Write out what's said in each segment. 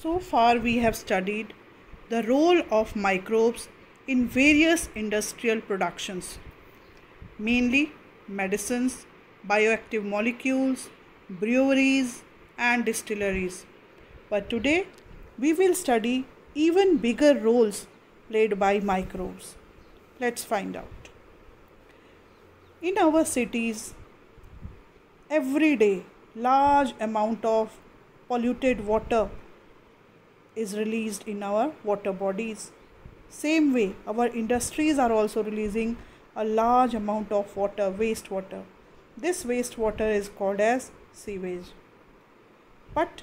So far, we have studied the role of microbes in various industrial productions, mainly medicines, bioactive molecules, breweries, and distilleries. But today, we will study even bigger roles played by microbes. Let's find out. In our cities, every day, large amount of polluted water is released in our water bodies. Same way, our industries are also releasing a large amount of water, wastewater. This wastewater is called as sewage. But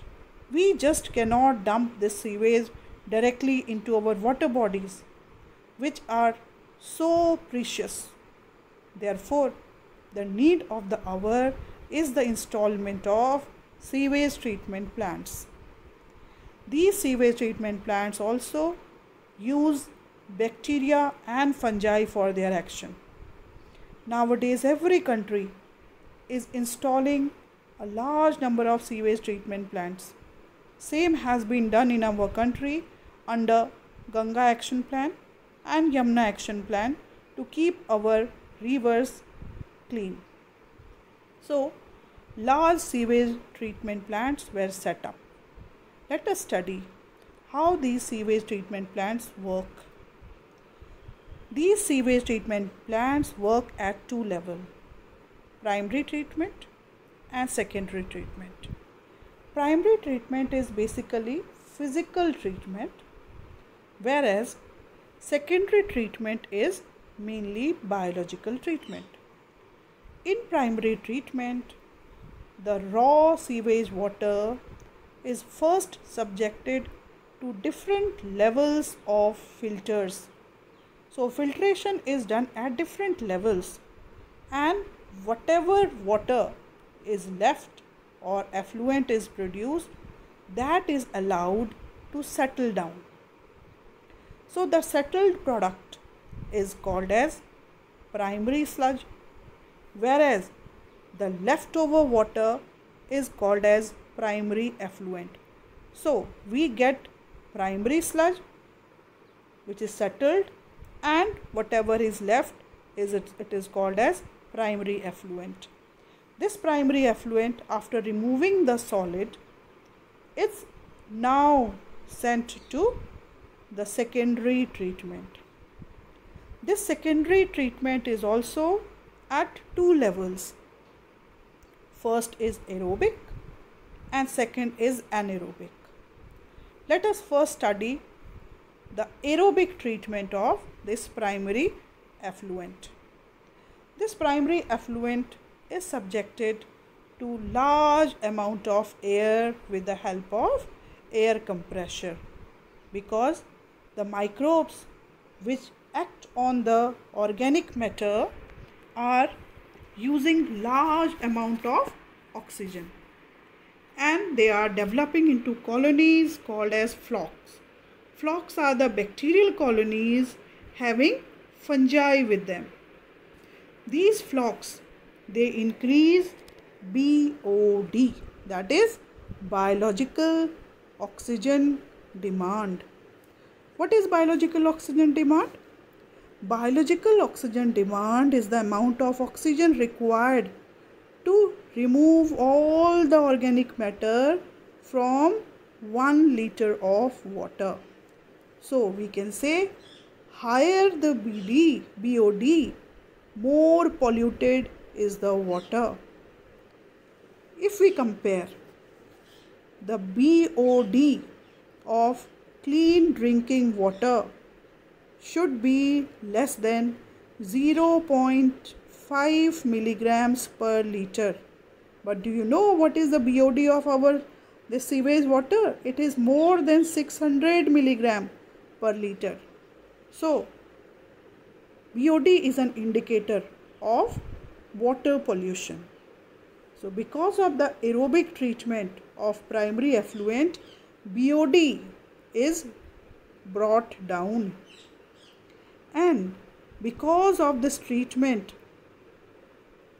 we just cannot dump this sewage directly into our water bodies, which are so precious. Therefore, the need of the hour is the installment of sewage treatment plants. These sewage treatment plants also use bacteria and fungi for their action. Nowadays, every country is installing a large number of sewage treatment plants. Same has been done in our country under Ganga Action Plan and Yamuna Action Plan to keep our rivers clean. So, large sewage treatment plants were set up. Let us study how these sewage treatment plants work. These sewage treatment plants work at two levels primary treatment and secondary treatment. Primary treatment is basically physical treatment, whereas secondary treatment is mainly biological treatment. In primary treatment, the raw sewage water is first subjected to different levels of filters. So, filtration is done at different levels, and whatever water is left or effluent is produced, that is allowed to settle down. So, the settled product is called as primary sludge, whereas the leftover water is called as primary effluent. So we get primary sludge which is settled and whatever is left is it, it is called as primary effluent. This primary effluent after removing the solid is now sent to the secondary treatment. This secondary treatment is also at two levels. First is aerobic and second is anaerobic. Let us first study the aerobic treatment of this primary effluent. This primary effluent is subjected to large amount of air with the help of air compressor because the microbes which act on the organic matter are using large amount of oxygen and they are developing into colonies called as flocks. Flocks are the bacterial colonies having fungi with them. These flocks they increase BOD that is biological oxygen demand. What is biological oxygen demand? Biological oxygen demand is the amount of oxygen required to remove all the organic matter from 1 liter of water. So we can say higher the BD, BOD, more polluted is the water. If we compare the BOD of clean drinking water should be less than 0.5 milligrams per liter but do you know what is the BOD of our this sewage water? It is more than 600 milligram per liter. So, BOD is an indicator of water pollution. So, because of the aerobic treatment of primary effluent, BOD is brought down. And because of this treatment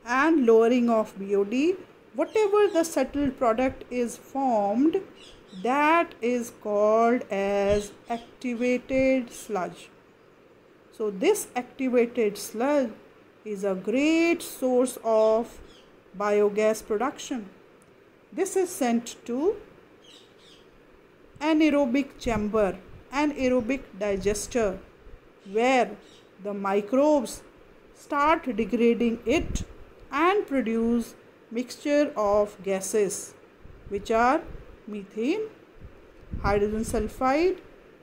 and lowering of BOD, whatever the settled product is formed that is called as activated sludge. So this activated sludge is a great source of biogas production. This is sent to anaerobic chamber, anaerobic digester where the microbes start degrading it and produce mixture of gases which are methane, hydrogen sulfide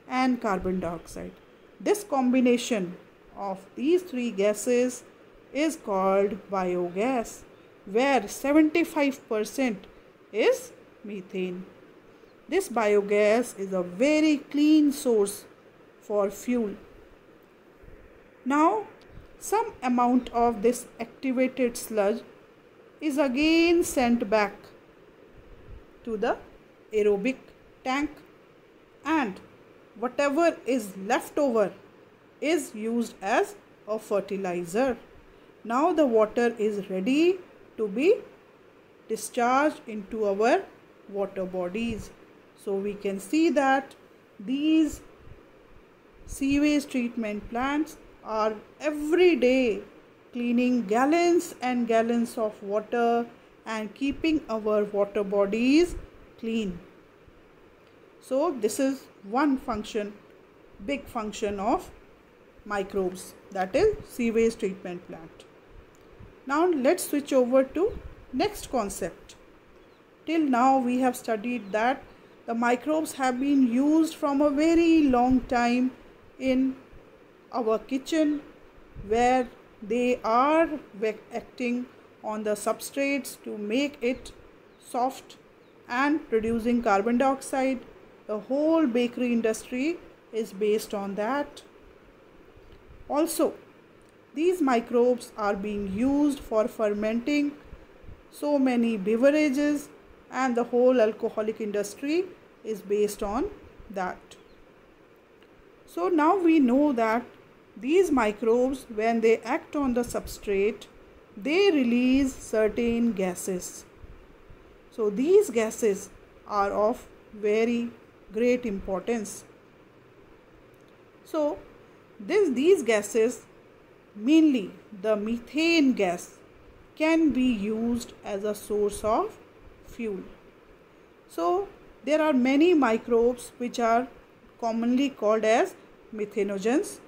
and carbon dioxide. This combination of these three gases is called biogas where 75% is methane. This biogas is a very clean source for fuel. Now some amount of this activated sludge is again sent back to the aerobic tank and whatever is left over is used as a fertilizer. Now the water is ready to be discharged into our water bodies. So we can see that these sewage treatment plants are every day cleaning gallons and gallons of water and keeping our water bodies clean. So this is one function, big function of microbes that is sewage treatment plant. Now let's switch over to next concept. Till now we have studied that the microbes have been used from a very long time in our kitchen where they are acting on the substrates to make it soft and producing carbon dioxide. The whole bakery industry is based on that. Also, these microbes are being used for fermenting so many beverages and the whole alcoholic industry is based on that. So now we know that these microbes when they act on the substrate they release certain gases. So these gases are of very great importance. So this, these gases mainly the methane gas can be used as a source of fuel. So there are many microbes which are commonly called as methanogens.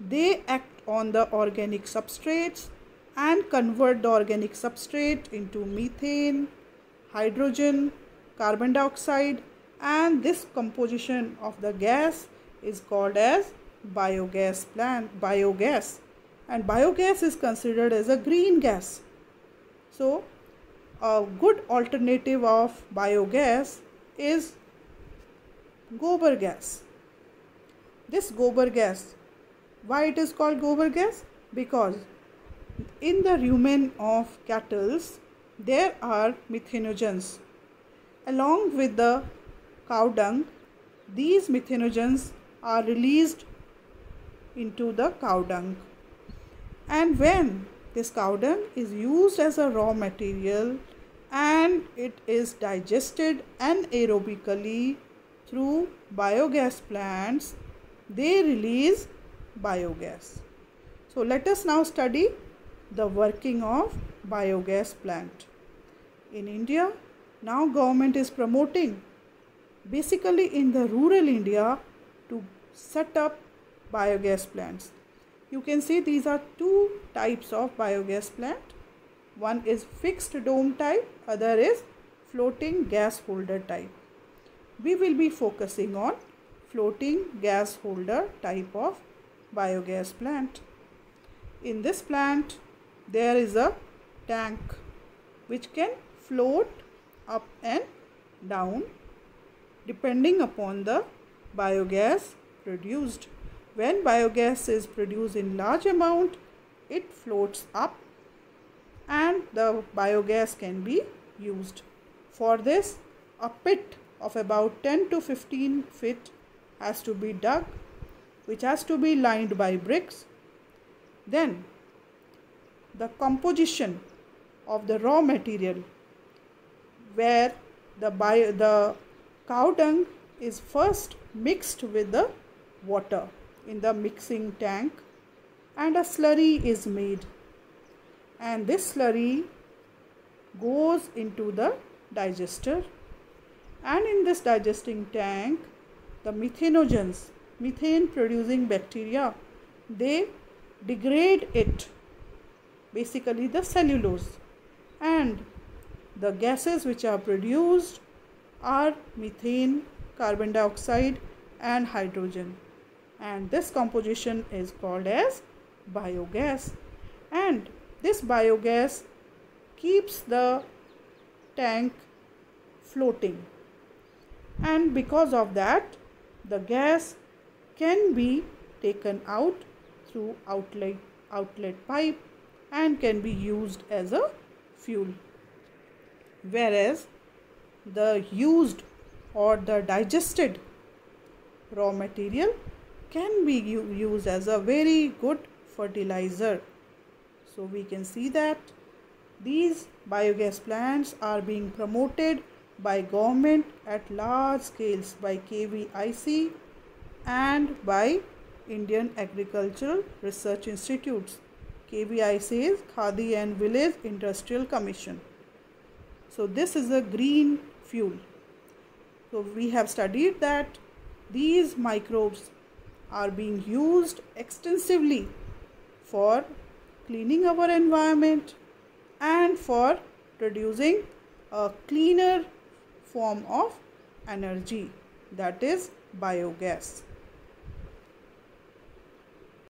They act on the organic substrates and convert the organic substrate into methane, hydrogen, carbon dioxide and this composition of the gas is called as biogas plant biogas. And biogas is considered as a green gas. So a good alternative of biogas is gobar gas. This gobar gas why it is called gobar gas because in the rumen of cattle, there are methanogens. Along with the cow dung, these methanogens are released into the cow dung. And when this cow dung is used as a raw material and it is digested anaerobically through biogas plants, they release biogas. So let us now study the working of biogas plant. In India, now government is promoting basically in the rural India to set up biogas plants. You can see these are two types of biogas plant. One is fixed dome type, other is floating gas holder type. We will be focusing on floating gas holder type of biogas plant. In this plant, there is a tank which can float up and down depending upon the biogas produced. When biogas is produced in large amount, it floats up and the biogas can be used. For this, a pit of about 10 to 15 feet has to be dug which has to be lined by bricks. Then the composition of the raw material where the bio, the cow dung is first mixed with the water in the mixing tank and a slurry is made and this slurry goes into the digester and in this digesting tank the methanogens methane producing bacteria they degrade it basically the cellulose. And the gases which are produced are methane carbon dioxide and hydrogen. And this composition is called as biogas. And this biogas keeps the tank floating. And because of that the gas can be taken out through outlet outlet pipe and can be used as a fuel. Whereas the used or the digested raw material can be used as a very good fertilizer. So we can see that these biogas plants are being promoted by government at large scales by KVIC and by Indian Agricultural Research Institutes. KVIC Khadi and Village Industrial Commission. So this is a green fuel. So we have studied that these microbes are being used extensively for cleaning our environment and for producing a cleaner form of energy that is biogas.